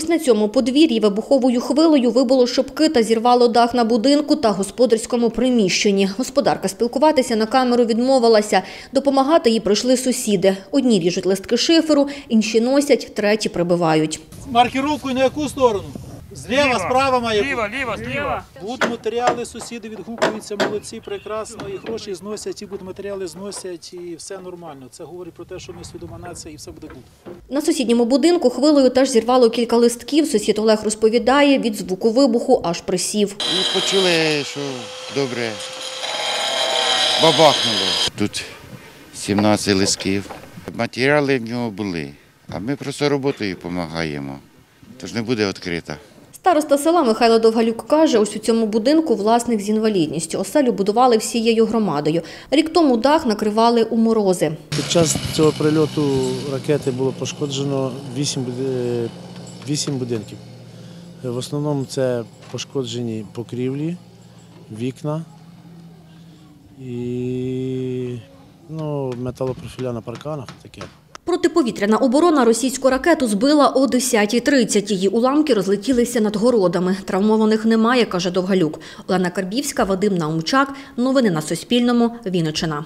Ось на цьому подвір'ї вибуховою хвилею вибило шибки та зірвало дах на будинку та господарському приміщенні. Господарка спілкуватися на камеру відмовилася. Допомагати їй прийшли сусіди. Одні ріжуть листки шиферу, інші носять, треті прибивають. Маркіровкою на яку сторону? Зліва, справа має бути. Ліва, ліва, зліва. Будматеріали, сусіди відгукуються, молодці, прекрасно, і гроші зносять, і будматеріали зносять, і все нормально. Це говорить про те, що ми свідома нація і все буде good. На сусідньому будинку хвилею теж зірвало кілька листків. Сусід Олег розповідає, від звуку вибуху аж присів. Ну, почули, що добре бабахнуло. Тут 17 листків. Матеріали в нього були, а ми просто роботою допомагаємо. Тож не буде відкрита. Староста села Михайло Довгалюк каже, ось у цьому будинку власник з інвалідністю. Оселю будували всією громадою. Рік тому дах накривали у морози. Під час цього прильоту ракети було пошкоджено 8, будинків. В основному це пошкоджені покрівлі, вікна і ну, металопрофіля на парканах таке. Протиповітряна оборона російську ракету збила о 10.30. Її уламки розлетілися над городами. Травмованих немає, каже Довгалюк. Олена Карбівська, Вадим Наумчак. Новини на Суспільному. Вінниччина.